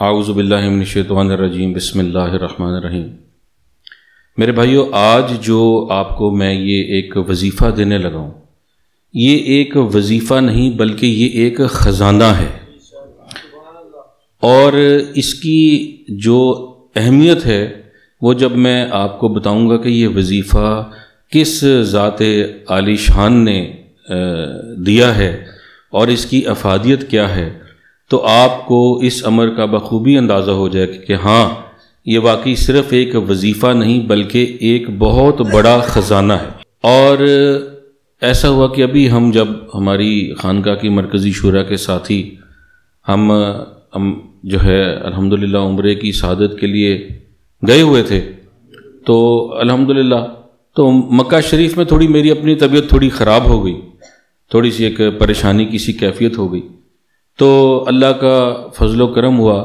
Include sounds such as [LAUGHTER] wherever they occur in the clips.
आउज़बिल्लिनशैतवानरजीम बसमीम मेरे भाइयों, आज जो आपको मैं ये एक वजीफ़ा देने लगा हूँ, ये एक वजीफ़ा नहीं, बल्कि ये एक ख़जाना है। और इसकी जो अहमियत है, वो जब मैं आपको बताऊँगा कि ये वजीफ़ा किस ज़ात आली शान ने दिया है, और इसकी अफादियत क्या है तो आपको इस अमर का बखूबी अंदाज़ा हो जाए कि हाँ ये वाकई सिर्फ़ एक वजीफ़ा नहीं, बल्कि एक बहुत बड़ा ख़जाना है। और ऐसा हुआ कि अभी हम जब हमारी खानका की मरकज़ी शुरा के साथी, हम हम जो है, अल्हम्दुलिल्लाह उम्र की शहादत के लिए गए हुए थे तो अल्हम्दुलिल्लाह तो मक्का शरीफ में थोड़ी मेरी अपनी तबीयत थोड़ी ख़राब हो गई। थोड़ी सी एक परेशानी की सी कैफियत हो गई। तो अल्लाह का फजलो करम हुआ।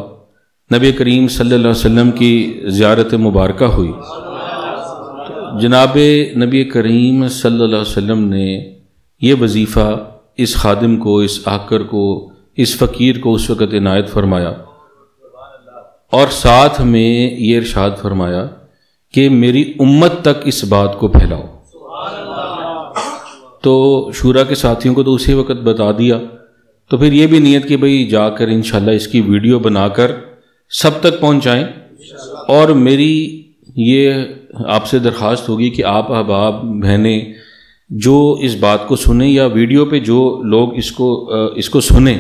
नबी करीम सल्लल्लाहु अलैहि वसल्लम की ज़्यारत मुबारक हुई। जनाब नबी करीम सल्लल्लाहु अलैहि वसल्लम ने यह वजीफ़ा इस खादिम को, इस आकर को, इस फ़कीर को उस वक़्त इनायत फरमाया और साथ में ये इरशाद फरमाया कि मेरी उम्मत तक इस बात को फैलाओ। तो शूरा के साथियों को तो उसी वक़्त बता दिया तो फिर ये भी नीयत कि भाई जाकर इन इसकी वीडियो बनाकर सब तक पहुँचाएँ। और मेरी ये आपसे दरख्वास्त होगी कि आप अहबाब बहनें जो इस बात को सुने या वीडियो पे जो लोग इसको इसको सुने,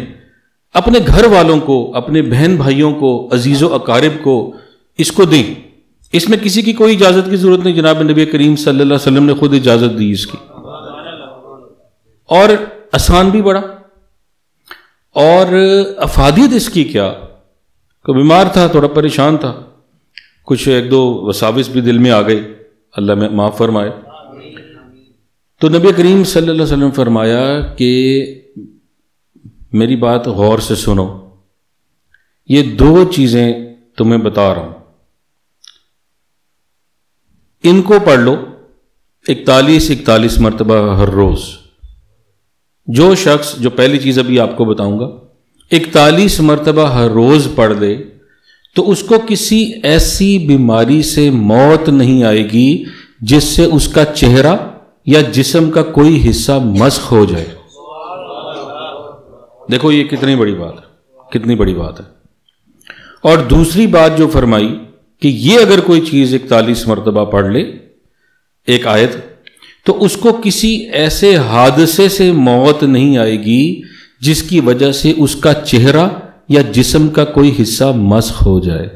अपने घर वालों को, अपने बहन भाइयों को, अज़ीज़, अकारब को इसको दें। इसमें किसी की कोई इजाज़त की ज़रूरत नहीं, जनाब नबी करीम सल्लल्लाहु अलैहि वसल्लम ने खुद इजाज़त दी इसकी। और आसान भी बड़ा। और अफादियत इसकी क्या? को बीमार था, थोड़ा परेशान था? कुछ एक दो वसाविस भी दिल में आ गए। अल्लाह में माफ़ फरमाए। तो नबी करीम सल्लल्लाहु अलैहि वसल्लम फरमाया कि मेरी बात गौर से सुनो। ये दो चीज़ें तुम्हें बता रहा हूँ। इनको पढ़ लो। इकतालीस इकतालीस मरतबा हर रोज़। जो शख्स, जो पहली चीज़ अभी आपको बताऊँगा, इकतालीस मरतबा हर रोज़ पढ़ ले तो उसको किसी ऐसी बीमारी से मौत नहीं आएगी जिससे उसका चेहरा या जिसम का कोई हिस्सा मस्क हो जाए। देखो ये कितनी बड़ी बात है, कितनी बड़ी बात है। और दूसरी बात जो फरमाई कि ये अगर कोई चीज़ इकतालीस मरतबा पढ़ ले, एक आयत तो उसको किसी ऐसे हादसे से मौत नहीं आएगी जिसकी वजह से उसका चेहरा या जिस्म का कोई हिस्सा मस्क हो जाए।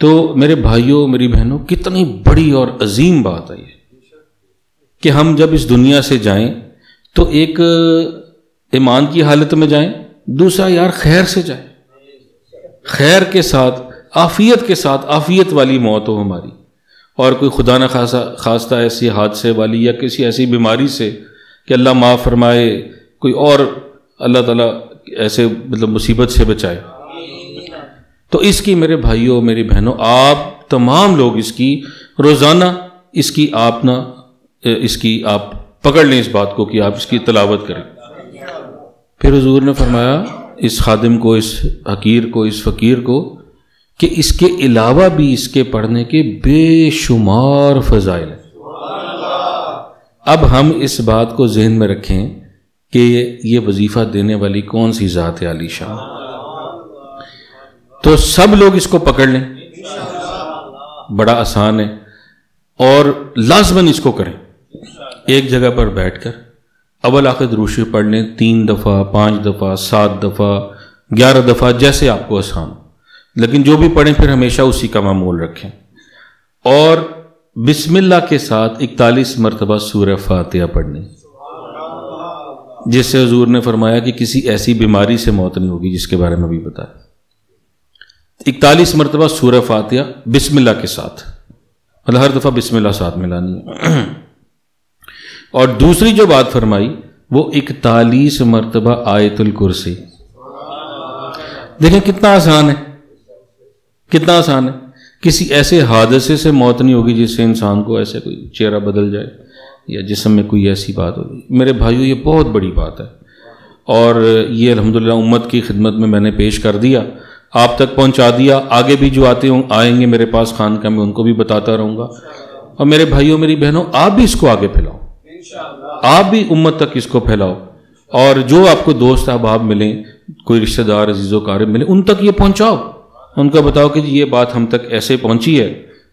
तो मेरे भाइयों, मेरी बहनों, कितनी बड़ी और अजीम बात है कि हम जब इस दुनिया से जाएँ तो एक ईमान की हालत में जाएँ, दूसरा, यार, खैर से जाए। खैर के साथ, आफियत के साथ, आफियत वाली मौत हो हमारी। और कोई खुदा न खासा, खास्ता ऐसी हादसे वाली या किसी ऐसी बीमारी से कि अल्लाह माफ़ फरमाए, कोई और अल्लाह ताला ऐसे मतलब मुसीबत से बचाए। तो इसकी मेरे भाइयों, मेरी बहनों, आप तमाम लोग इसकी रोज़ाना, इसकी आप ना इसकी आप पकड़ लें इस बात को कि आप इसकी तलावत करें। फिर हजूर ने फरमाया, इस खादिम को, इस हकीर को, इस फ़कीर को कि इसके अलावा भी इसके पढ़ने के बेशुमार फजाइल हैं। अब हम इस बात को जहन में रखें कि ये वजीफ़ा देने वाली कौन सी ज़ात है अली शाह? तो सब लोग इसको पकड़ लें। बड़ा आसान है। और लाजमन इसको करें। एक जगह पर बैठकर अवल आखिर रूशी पढ़ लें। तीन दफ़ा, पाँच दफ़ा, सात दफ़ा, ग्यारह दफ़ा, जैसे आपको आसान लेकिन जो भी पढ़ें, फिर हमेशा उसी का मामूल रखें। और बिस्मिल्लाह के साथ इकतालीस मरतबा सूर फातिहा पढ़नी, जिससे हजूर ने फरमाया कि किसी ऐसी बीमारी से मौत नहीं होगी जिसके बारे में अभी बताया इकतालीस मरतबा सूर फातिहा बिस्मिल्ला के साथ मतलब हर दफ़ा बिस्मिल्ला साथ मिलानी है। [CLEARS THROAT] और दूसरी जो बात फरमाई, वो इकतालीस मरतबा आयतुल कुर्सी। देखें कितना आसान है। कितना आसान है? किसी ऐसे हादसे से मौत नहीं होगी जिससे इंसान को ऐसे कोई चेहरा बदल जाए या जिसम में कोई ऐसी बात होगी मेरे भाइयों, ये बहुत बड़ी बात है। और ये अल्हम्दुलिल्लाह, उम्मत की खिदमत में मैंने पेश कर दिया। आप तक पहुँचा दिया। आगे भी जो आते हों, आएँगे मेरे पास खान का मैं उनको भी बताता रहूँगा। और मेरे भाइयों, मेरी बहनों, आप भी इसको आगे फैलाओ। आप भी उम्मत तक इसको फैलाओ। और जो आपको दोस्त, अहबाब मिले, कोई रिश्तेदार, अजीज़ो मिले, उन तक ये पहुंचाओ। उनका बताओ कि ये बात हम तक ऐसे पहुँची है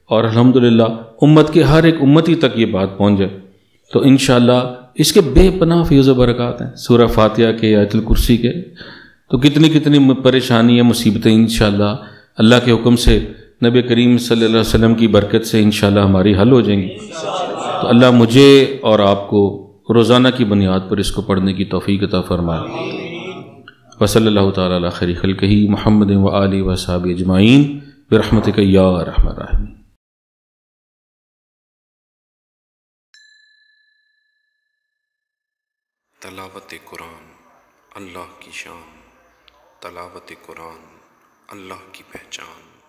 और अल्हम्दुलिल्लाह, उम्मत के हर एक उम्मती तक ये बात पहुँच जाए। तो इन इसके बेपना फ्यूज़ बरक़ात हैं सूर्य फातिहा के, आयतुल कुर्सी के। तो कितनी कितनी परेशानियाँ मुसीबतें इन अल्लाह के हुक्म से, नबी करीम सल्लल्लाहु अलैहि वसल्लम की बरकत से इन हमारी हल हो जाएँगी। तो अल्लाह मुझे और आपको रोज़ाना की बुनियाद पर इसको पढ़ने की तोफ़ी अता फ़रमाए। वसल तरी खलकही महमद व आली वसाब अजमाइन। बरहमत या तलावत कुरान, अल्लाह की शान। तलावत कुरान, अल्लाह की पहचान।